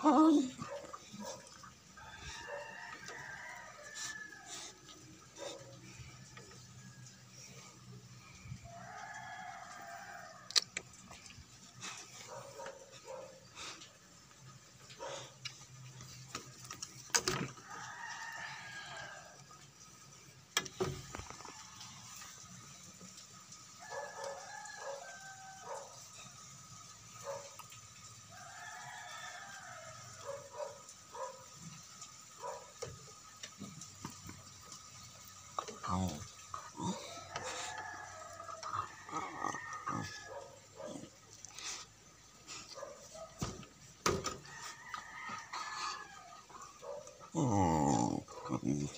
好 哦，可以。